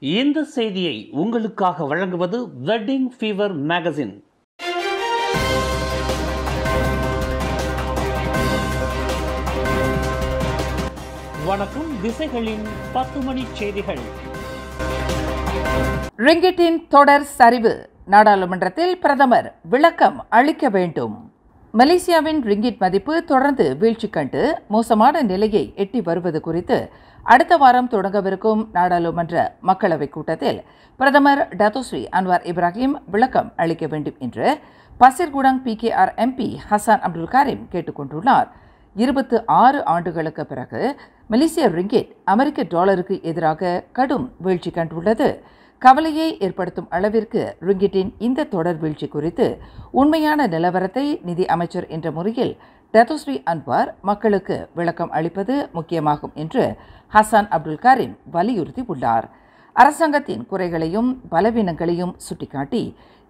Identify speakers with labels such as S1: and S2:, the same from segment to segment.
S1: இந்த செய்தியை உங்களுக்காக வழங்குவது வெட்டிங் ஃபீவர் மேகசின் வணக்கம் திசைகளின் பத்து மணி செய்திகள்.
S2: ரிங்கிட்டின் தொடர் சரிவு. நாடாளுமன்றத்தில் பிரதமர் விளக்கம் அளிக்க வேண்டும். மலேசியாவின் ரிங்கிட் மதிப்பு தொடர்ந்து வீழ்ச்சி கண்டு மோசமான நிலையை எட்டி வருவது குறித்து அடுத்த வாரம் தொடங்கவிருக்கும் நாடாளுமன்ற மக்களவைக் கூட்டத்தில் பிரதமர் டத்தோஸ்ரீ அன்வார் இப்ராஹிம் விளக்கம் அளிக்க வேண்டும் என்று Pasir Gudang P KR MP Hassan Abdul Karim கேட்டுக்கொண்டுள்ளார் இருபத்து ஆறு ஆண்டுகளுக்கு பிறகு மலேசிய ரிங்கிட் அமெரிக்க டாலருக்கு எதிராக கடும் வீழ்ச்சி கண்டுள்ளது. கவலையை ஏற்படுத்தும் அளவிற்கு ரிங்கிட்டின் இந்த தொடர் வீழ்ச்சி குறித்து உண்மையான நிலவரத்தை நிதி அமைச்சர் என்ற முறையில் டத்தோஸ்ரீ அன்வார் மக்களுக்கு விளக்கம் அளிப்பது முக்கியமாகும் என்று ஹசான் அப்துல் காரிம் வலியுறுத்தி உள்ளார் அரசாங்கத்தின் குறைகளையும் பலவீனங்களையும் சுட்டிக்காட்டி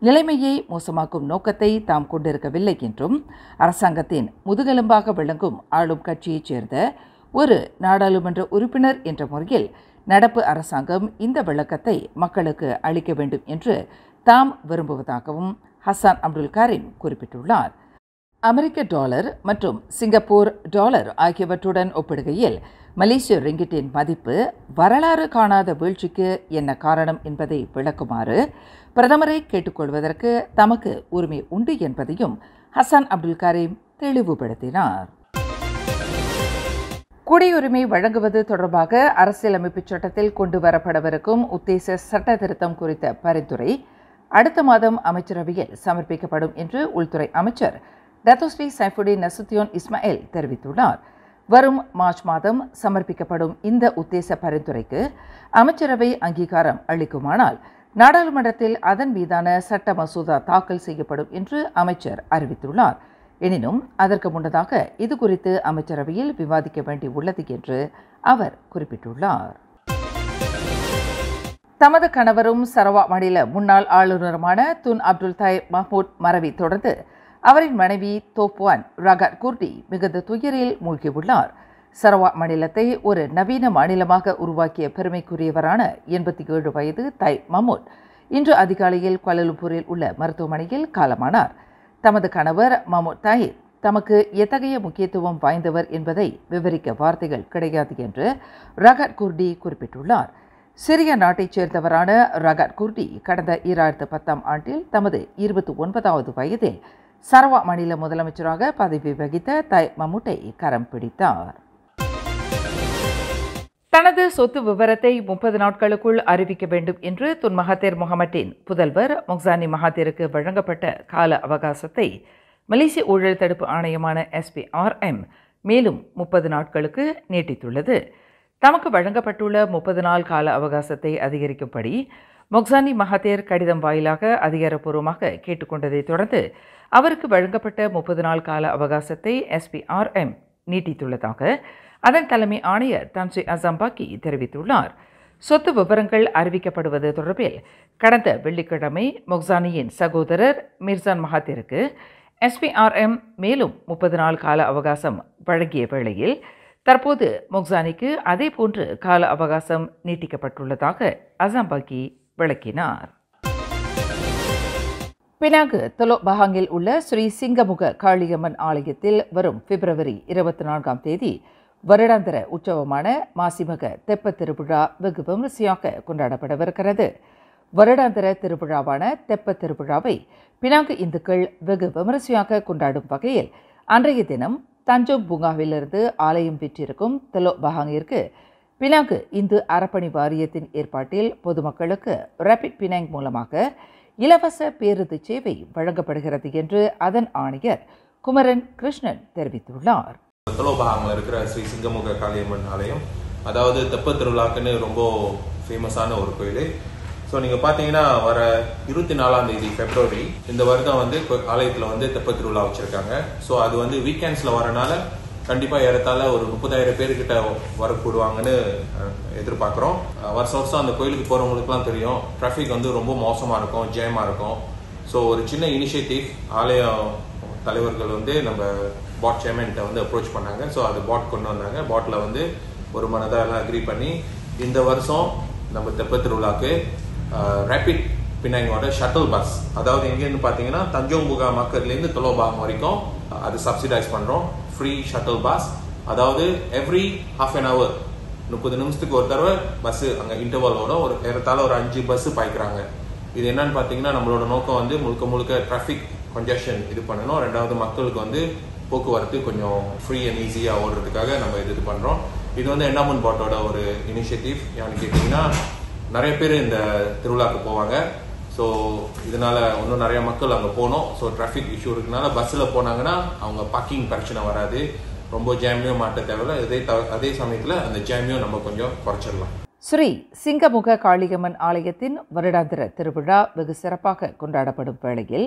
S2: நிலைமையை மோசமாக்கும் நோக்கத்தை தாம் கொண்டிருக்கவில்லை என்றும் அரசாங்கத்தின் முதுகெலும்பாக விளங்கும் ஆளும் கட்சியைச் சேர்ந்த ஒரு நாடாளுமன்ற உறுப்பினர் என்ற முறையில் நடப்பு அரசாங்கம் இந்த விளக்கத்தை மக்களுக்கு அளிக்க வேண்டும் என்று தாம் விரும்புவதாகவும் ஹசான் அப்துல் காரிம் குறிப்பிட்டுள்ளார். அமெரிக்க டாலர் மற்றும் சிங்கப்பூர் டாலர் ஆகியவற்றுடன் ஒப்பிடுகையில் மலேசிய ரிங்கிட்டின் மதிப்பு வரலாறு காணாத வீழ்ச்சிக்கு என்ன காரணம் என்பதை விளக்குமாறு பிரதமரை கேட்டுக்கொள்வதற்கு தமக்கு உரிமை உண்டு என்பதையும் ஹசான் அப்துல் கரீம் தெளிவுபடுத்தினார். குடியுரிமை வழங்குவது தொடர்பாக அரசியலமைப்பு சட்டத்தில் கொண்டு வரப்படவிருக்கும் உத்தேச சட்ட திருத்தம் குறித்த பரிந்துரை அடுத்த மாதம் அமைச்சரவையில் சமர்ப்பிக்கப்படும் என்று உள்துறை அமைச்சர் டத்தோஸ்ரீ சைஃபுடின் நசுத்தியோன் இஸ்மாயில் தெரிவித்துள்ளார். வரும் மார்ச் மாதம் சமர்ப்பிக்கப்படும் இந்த உத்தேச பரிந்துரைக்கு அமைச்சரவை அங்கீகாரம் அளிக்குமானால் நாடாளுமன்றத்தில் அதன் மீதான சட்ட மசோதா தாக்கல் செய்யப்படும் என்று அமைச்சர் அறிவித்துள்ளார். எனினும் அதற்கு முன்னதாக இது குறித்து அமைச்சரவையில் விவாதிக்க வேண்டியுள்ளது என்று அவர் குறிப்பிட்டுள்ளார். தமது கணவரும் சரவா மாநில முன்னாள் ஆளுநருமான துன் அப்துல் தாய் மஹ்மூத் மரவி தொடர்ந்து அவரின் மனைவி தோப்வான் ரகாட் குர்டி மிகுந்த துயரில் மூழ்கியுள்ளார். சரவா மாநிலத்தை ஒரு நவீன மாநிலமாக உருவாக்கிய பெருமைக்குரியவரான எண்பத்தி ஏழு வயது தை மமூட் இன்று அதிகாலையில் கோலலும்பூரில் உள்ள மருத்துவமனையில் காலமானார். தமது கணவர் மமு தாயிர் தமக்கு எத்தகைய முக்கியத்துவம் வாய்ந்தவர் என்பதை விவரிக்க வார்த்தைகள் கிடையாது என்று ரகத் குர்டி குறிப்பிட்டுள்ளார். சிரிய நாட்டைச் சேர்ந்தவரான ரகத் குர்டி கடந்த ஈராயிரத்து பத்தாம் ஆண்டில் தமது இருபத்தி ஒன்பதாவது வயதில் சரவா மாநில முதலமைச்சராக பதவி வகித்த தாய் மம்முட்டை கரம் பிடித்தார். தனது சொத்து விவரத்தை முப்பது நாட்களுக்குள் அறிவிக்க வேண்டும் என்று துன் மகாத்தேர் முகமட்டின் புதல்வர் முக்சானி மகாதேருக்கு வழங்கப்பட்ட கால அவகாசத்தை மலேசிய ஊழல் தடுப்பு ஆணையமான எஸ்பிஆர்எம் மேலும் முப்பது நாட்களுக்கு நீட்டித்துள்ளது. தமக்கு வழங்கப்பட்டுள்ள முப்பது நாள் கால அவகாசத்தை அதிகரிக்கும்படி மொக்சானி மகாதேர் கடிதம் வாயிலாக அதிகாரப்பூர்வமாக கேட்டுக்கொண்டதைத் தொடர்ந்து அவருக்கு வழங்கப்பட்ட முப்பது நாள் கால அவகாசத்தை எஸ்பிஆர்எம் நீட்டித்துள்ளதாக அதன் தலைமை ஆணையர் தன்சி அசாம்பாக்கி தெரிவித்துள்ளார். சொத்து விவரங்கள் அறிவிக்கப்படுவது தொடர்பில் கடந்த வெள்ளிக்கிழமை மொக்சானியின் சகோதரர் மிர்சான் மகாத்திற்கு எஸ்பிஆர்எம் மேலும் முப்பது நாள் கால அவகாசம் வழங்கிய வேளையில் தற்போது மொக்சானிக்கு அதே போன்று கால அவகாசம் நீட்டிக்கப்பட்டுள்ளதாக அசாம்பாக்கி விளக்கினார். பினாங்கு தொலோ பஹாங்கில் உள்ள ஸ்ரீ சிங்கமுக காளியம்மன் ஆலயத்தில் வரும் பிப்ரவரி இருபத்தி நான்காம் தேதி வருடாந்திர உற்சவமான மாசிமக தெப்ப திருவிழா வெகு விமரிசையாக கொண்டாடப்படவிருக்கிறது. வருடாந்திர திருவிழாவான தெப்ப திருவிழாவை பினாங்கு இந்துக்கள் வெகு விமரிசையாக கொண்டாடும் வகையில் அன்றைய தினம் தஞ்சோங் பூங்காவிலிருந்து ஆலயம் பெற்றிருக்கும் தெலோ பஹாங்கிற்கு பினாங்கு இந்து அறப்பணி வாரியத்தின் ஏற்பாட்டில் பொதுமக்களுக்கு ரேபிட் பினாங் மூலமாக இலவச பேருந்து சேவை வழங்கப்படுகிறது என்று அதன் ஆணையர் குமரன் கிருஷ்ணன் தெரிவித்துள்ளார்.
S3: தொலோபகாங்கில் இருக்கிற ஸ்ரீ சிங்கமுக காளியம்மன் ஆலயம். அதாவது தெப்ப திருவிழாக்குன்னு ரொம்ப ஃபேமஸான ஒரு கோயில். ஸோ நீங்கள் பார்த்தீங்கன்னா வர இருபத்தி நாலாம் தேதி பிப்ரவரி இந்த வருடம் வந்து ஆலயத்தில் வந்து தெப்ப திருவிழா வச்சுருக்காங்க. ஸோ அது வந்து வீக்கெண்ட்ஸில் வரனால கண்டிப்பாக ஏறத்தால ஒரு முப்பதாயிரம் பேர்கிட்ட வரக்கூடுவாங்கன்னு எதிர்பார்க்குறோம். வருஷம் வருஷம் அந்த கோயிலுக்கு போகிறவங்களுக்குலாம் தெரியும். டிராஃபிக் வந்து ரொம்ப மோசமாக இருக்கும் ஜேமாக இருக்கும். ஸோ ஒரு சின்ன இனிஷியேட்டிவ் ஆலயம் தலைவர்கள் வந்து நம்ம பாட் சேர்மன்கிட்ட வந்து அப்ரோச் பண்ணாங்க. ஸோ அது பாட் கொண்டு வந்தாங்க. பாட்டில் வந்து ஒரு மனதாக எல்லாம் அக்ரி பண்ணி இந்த வருஷம் நம்ம தெப்ப திருவிழாக்கு ரேபிட் பினாங்கோட ஷட்டில் பஸ் அதாவது எங்கேருந்து பார்த்தீங்கன்னா தஞ்சோங் புகா மக்கள்லேருந்து துலோபாகம் வரைக்கும் அது சப்சிடைஸ் பண்ணுறோம் ஃப்ரீ ஷட்டில் பஸ் அதாவது எவ்ரி ஹாஃப் அன் ஹவர் முப்பது நிமிஷத்துக்கு ஒரு தடவை பஸ்ஸு அங்கே இன்டர்வலோட ஒரு ஏறத்தாழ ஒரு அஞ்சு பஸ்ஸு பாய்க்கிறாங்க. இது என்னன்னு பார்த்தீங்கன்னா நம்மளோட நோக்கம் வந்து முழுக்க முழுக்க டிராஃபிக் கன்ஜெஷன் இது பண்ணணும். ரெண்டாவது மக்களுக்கு வந்து போக்குவரத்து கொஞ்சம் ஃப்ரீ அண்ட் ஈஸியாக ஓடுறதுக்காக நம்ம இது இது பண்ணுறோம் இது வந்து என்டாமன் பாட்டோட ஒரு இனிஷியேட்டிவ் ஏன்னு கேட்டிங்கன்னா நிறைய பேர் இந்த திருவிழாவுக்கு போவாங்க. ஸோ இதனால இன்னும் நிறைய மக்கள் அங்கே போகணும். ஸோ டிராஃபிக் இஷ்யூ இருக்கனால பஸ்ஸில் போனாங்கன்னா அவங்க பார்க்கிங் பிரச்சனை வராது. ரொம்ப ஜாமியும் மாட்ட தேவையில்ல. அதே த அதே சமயத்தில் அந்த ஜாமியும் நம்ம கொஞ்சம் குறைச்சிடலாம்.
S2: ஸ்ரீ சிங்கமுக காளிகம்மன் ஆலயத்தின் வருடாந்திர திருவிழா வெகு சிறப்பாக கொண்டாடப்படும் வேளையில்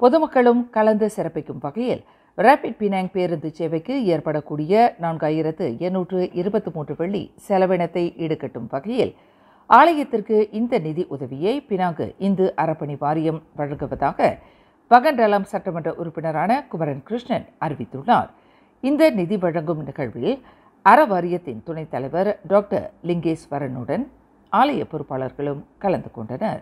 S2: பொதுமக்களும் கலந்து சிறப்பிக்கும் வகையில் ரேபிட் பினாங் பேருந்து சேவைக்கு ஏற்படக்கூடிய நான்காயிரத்து எண்ணூற்று இருபத்தி மூன்று வெள்ளி செலவினத்தை ஈடுகட்டும் வகையில் ஆலயத்திற்கு இந்த நிதி உதவியை பினாங்கு இந்து அறப்பணி வாரியம் வழங்குவதாக பகன்றலம் சட்டமன்ற உறுப்பினரான குமரன் கிருஷ்ணன் அறிவித்துள்ளார். இந்த நிதி வழங்கும் நிகழ்வில் அற வாரியத்தின் துணைத் தலைவர் டாக்டர் லிங்கேஸ்வரனுடன் ஆலய பொறுப்பாளர்களும் கலந்து கொண்டனர்.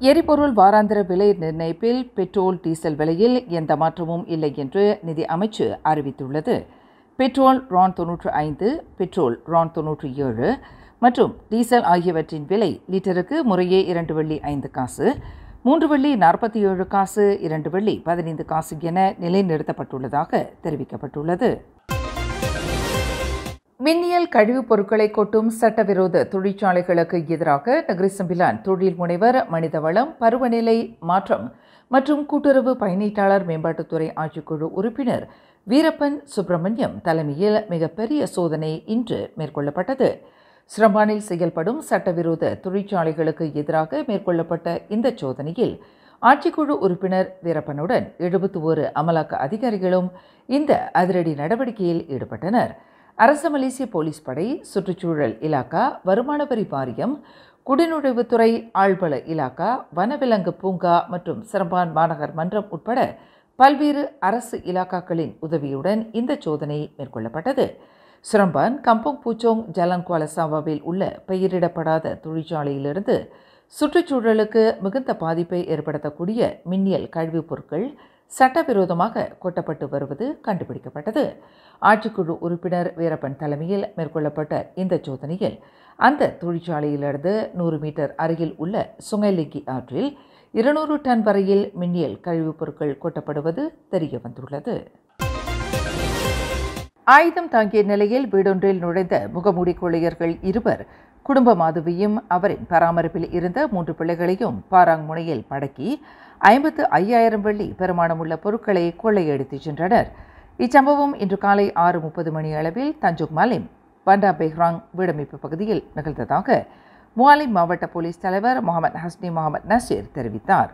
S2: எரிபொருள் வாராந்திர விலை நிர்ணயிப்பில் பெட்ரோல் டீசல் விலையில் எந்த மாற்றமும் இல்லை என்று நிதி அமைச்சு அறிவித்துள்ளது. பெட்ரோல் ரான் தொன்னூற்று ஐந்து பெட்ரோல் ரான் தொன்னூற்று ஏழு மற்றும் டீசல் ஆகியவற்றின் விலை லிட்டருக்கு முறையே இரண்டு வெள்ளி ஐந்து காசு மூன்று வெள்ளி நாற்பத்தி ஏழு காசு இரண்டு வெள்ளி பதினைந்து காசு என நிலைநிறுத்தப்பட்டுள்ளதாக தெரிவிக்கப்பட்டுள்ளது. மின்னியல் கழிவுப் பொருட்களை கொட்டும் சட்டவிரோத தொழிற்சாலைகளுக்கு எதிராக நகரிசம்பிலான் தொழில் முனைவர் மனிதவளம் பருவநிலை மாற்றம் மற்றும் கூட்டுறவு பயணீட்டாளர் மேம்பாட்டுத்துறை ஆட்சிக்குழு உறுப்பினர் வீரப்பன் சுப்பிரமணியம் தலைமையில் மிகப்பெரிய சோதனை இன்று மேற்கொள்ளப்பட்டது. சிரம்பானில் செயல்படும் சட்டவிரோத தொழிற்சாலைகளுக்கு எதிராக மேற்கொள்ளப்பட்ட இந்த சோதனையில் ஆட்சிக்குழு உறுப்பினர் வீரப்பனுடன் எழுபத்தி ஒரு அமலாக்க அதிகாரிகளும் இந்த அதிரடி நடவடிக்கையில் ஈடுபட்டனர். அரச மலேசிய போலீஸ் படை சுற்றுச்சூழல் இலாக்கா வருமான வரி வாரியம் குடிநுழைவுத்துறை ஆழ்வள இலாக்கா வனவிலங்கு பூங்கா மற்றும் சிரம்பான் மாநகர் மன்றம் உட்பட பல்வேறு அரசு இலாக்காக்களின் உதவியுடன் இந்த சோதனை மேற்கொள்ளப்பட்டது. சிரம்பான் கம்போங் பூச்சோங் ஜலன்குவாலசாவாவில் உள்ள பெயரிடப்படாத தொழிற்சாலையிலிருந்து சுற்றுச்சூழலுக்கு மிகுந்த பாதிப்பை ஏற்படுத்தக்கூடிய மின்னியல் கழிவுப் பொருட்கள் சட்டவிரோதமாக கொட்டப்பட்டு வருவது கண்டுபிடிக்கப்பட்டது. ஆட்சிக்குழு உறுப்பினர் வீரப்பன் தலைமையில் மேற்கொள்ளப்பட்ட இந்த சோதனையில் அந்த தொழிற்சாலையிலிருந்து நூறு மீட்டர் அருகில் உள்ள சுங்கைலிங்கி ஆற்றில் இருநூறு டன் வரையில் மின்னியல் கழிவுப் பொருட்கள் கொட்டப்படுவது தெரிய வந்துள்ளது ஆயுதம் தாங்கிய நிலையில் வீடொன்றில் நுழைந்த முகமூடி கொள்ளையர்கள் இருவர் குடும்ப மாதவியும் அவரின் பராமரிப்பில் இருந்த மூன்று பிள்ளைகளையும் பாராங் முனையில் ஐம்பத்து ஐயாயிரம் வெள்ளி பெருமானமுள்ள பொருட்களை கொள்ளையடித்துச் சென்றனர். இச்சம்பவம் இன்று காலை ஆறு முப்பது மணி அளவில் தஞ்சுக் மாலிம் பண்டா பெஹ்ராங் வீடமைப்பு பகுதியில் நிகழ்ந்ததாக முவாலிம் மாவட்ட போலீஸ் தலைவர் முகமது ஹஸ்னி முகமது நசீர் தெரிவித்தார்.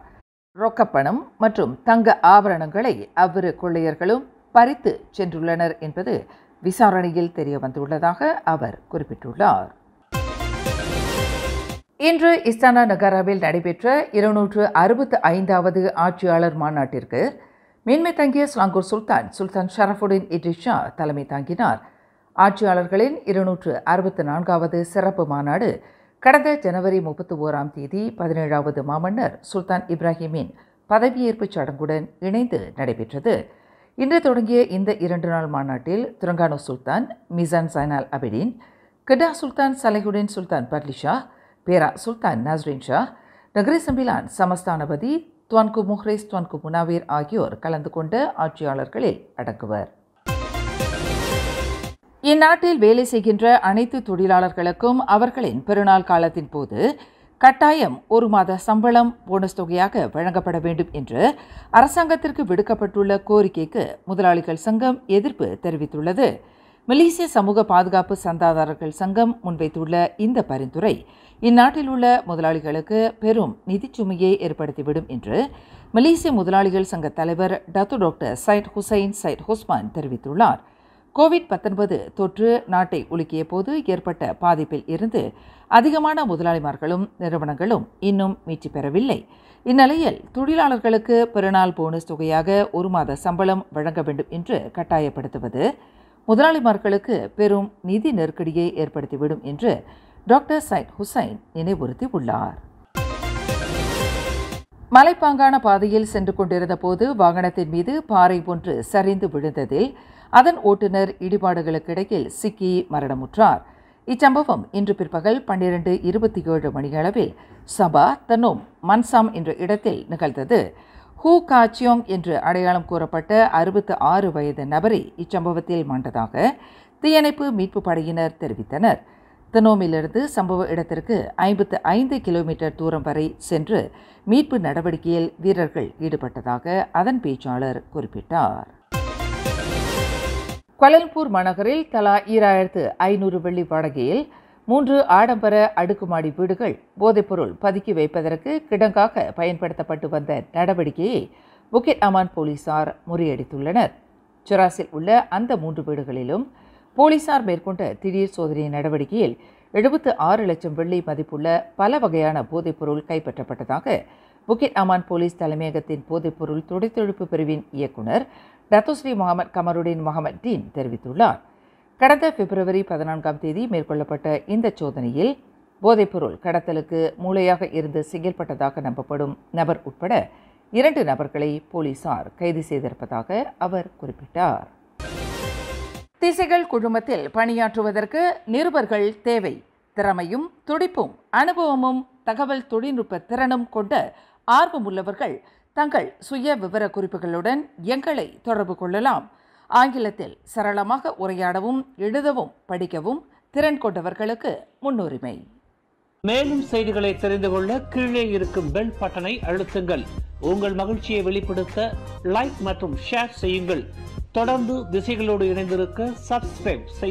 S2: ரொக்கப்பணம் மற்றும் தங்க ஆபரணங்களை அவ்விரு கொள்ளையர்களும் பறித்து சென்றுள்ளனர் என்பது விசாரணையில் தெரிய வந்துள்ளதாக அவர் குறிப்பிட்டுள்ளார். இன்று இஸ்தானா நகராவில் நடைபெற்ற இருநூற்று அறுபத்து ஐந்தாவது ஆட்சியாளர் மாநாட்டிற்கு மேன்மை தங்கிய ஸ்லாங்கூர் சுல்தான் சுல்தான் ஷரஃபுடின் இட்ரிஷா தலைமை தாங்கினார். ஆட்சியாளர்களின் இருநூற்று அறுபத்து நான்காவது சிறப்பு மாநாடு கடந்த ஜனவரி முப்பத்தி ஓராம் தேதி பதினேழாவது மாமன்னர் சுல்தான் இப்ராஹிமின் பதவியேற்பு சடங்குடன் இணைந்து நடைபெற்றது. இன்று தொடங்கிய இந்த இரண்டு நாள் மாநாட்டில் துரங்கானோ சுல்தான் மிசான் சைனால் அபிடின் கிடா சுல்தான் சலைகுடின் Sultan பர்லிஷா Perak Sultan Nazrin Shah Negeri Sembilan சமஸ்தானபதி Tuanku Muhriz Tuanku Munawir ஆகியோர் கலந்து கொண்ட ஆட்சியாளர்களில் அடங்குவர். இந்நாட்டில் வேலை செய்கின்ற அனைத்து தொழிலாளர்களுக்கும் அவர்களின் பெருநாள் காலத்தின் போது கட்டாயம் ஒரு மாத சம்பளம் போனஸ் தொகையாக வழங்கப்பட வேண்டும் என்று அரசாங்கத்திற்கு விடுக்கப்பட்டுள்ள கோரிக்கைக்கு முதலாளிகள் சங்கம் எதிர்ப்பு தெரிவித்துள்ளது. மலேசிய சமூக பாதுகாப்பு சந்தாதாரர்கள் சங்கம் முன்வைத்துள்ள இந்த பரிந்துரை இந்நாட்டில் உள்ள முதலாளிகளுக்கு பெரும் நிதிச்சுமையை ஏற்படுத்திவிடும் என்று மலேசிய முதலாளிகள் சங்க தலைவர் Datuk doctor Syed Hussein Syed Husman தெரிவித்துள்ளார். கோவிட் பத்தொன்பது தொற்று நாட்டை உலுக்கிய போது ஏற்பட்ட பாதிப்பில் இருந்து அதிகமான முதலாளிமார்களும் நிறுவனங்களும் இன்னும் மீட்சி பெறவில்லை. இந்நிலையில் தொழிலாளர்களுக்கு பெருநாள் போனஸ் தொகையாக ஒரு மாத சம்பளம் வழங்க வேண்டும் என்று கட்டாயப்படுத்துவது முதலாளிமார்களுக்கு பெரும் நிதி நெருக்கடியை ஏற்படுத்திவிடும் என்று டாக்டர் சைட் ஹுசைன் நினைவுறுத்தி உள்ளார் மலைப்பாங்கான பாதையில் சென்று கொண்டிருந்த போது வாகனத்தின் மீது பாறை ஒன்று சரிந்து விழுந்ததில் அதன் ஓட்டுநர் இடிபாடுகளுக்கிடையில் சிக்கி மரணமுற்றார். இச்சம்பவம் இன்று பிற்பகல் பன்னிரண்டு இருபத்தி ஏழு மணியளவில் சபா தனோம் மன்சாம் என்ற இடத்தில் நிகழ்ந்தது. ஹூ காச்சியோங் என்று அடையாளம் கூறப்பட்ட அறுபத்து ஆறு வயது நபரை இச்சம்பவத்தில் மாண்டதாக தீயணைப்பு மீட்பு படையினர் தெரிவித்தனர். தனோமிலிருந்து சம்பவ இடத்திற்கு ஐம்பத்து ஐந்து கிலோமீட்டர் தூரம் வரை சென்று மீட்பு நடவடிக்கையில் வீரர்கள் ஈடுபட்டதாக அதன் பேச்சாளர் குறிப்பிட்டார். கொலம்பூர் மாநகரில் தலா ஈராயிரத்து ஐநூறு வெள்ளி வாடகையில் மூன்று ஆடம்பர அடுக்குமாடி வீடுகள் போதைப்பொருள் பதுக்கி வைப்பதற்கு கிடங்காக பயன்படுத்தப்பட்டு வந்த நடவடிக்கையை புக்கிட் அமான் போலீசார் முறியடித்துள்ளனர். சுராஸில் உள்ள அந்த மூன்று வீடுகளிலும் போலீசார் மேற்கொண்ட திடீர் சோதனை நடவடிக்கையில் எழுபத்து ஆறு லட்சம் வெள்ளி மதிப்புள்ள பல வகையான போதைப்பொருள் கைப்பற்றப்பட்டதாக புக்கிட் அமான் போலீஸ் தலைமையகத்தின் போதைப்பொருள் துடைத்தொழிப்பு பிரிவின் இயக்குனர் Datuk Seri Mohamad Kamarudin Mohamad Din தெரிவித்துள்ளார். கடந்த பிப்ரவரி பதினான்காம் தேதி மேற்கொள்ளப்பட்ட இந்த சோதனையில் போதைப்பொருள் கடத்தலுக்கு மூளையாக இருந்து செயல்பட்டதாக நம்பப்படும் நபர் உட்பட இரண்டு நபர்களை போலீசார் கைது செய்திருப்பதாக அவர் குறிப்பிட்டார். திசைகள் குழுமத்தில் பணியாற்றுவதற்கு நிருபர்கள் தேவை. திறமையும் துடிப்பும் அனுபவமும் தகவல் தொழில்நுட்ப திறனும் கொண்ட ஆர்வமுள்ளவர்கள் தங்கள் சுய விவர குறிப்புகளுடன் எங்களை தொடர்பு கொள்ளலாம். ஆங்கிலத்தில் சரளமாக உரையாடவும் எழுதவும் படிக்கவும் திறன் கொண்டவர்களுக்கு முன்னுரிமை.
S1: மேலும் செய்திகளை தெரிந்து கொள்ள கீழே இருக்கும் பெல் பட்டனை அழுத்துங்கள். உங்கள் மகிழ்ச்சியை வெளிப்படுத்த லைக் மற்றும் ஷேர் செய்யுங்கள். தொடர்ந்து திசைகளோடு இணைந்திருக்க சப்ஸ்கிரைப் செய்ய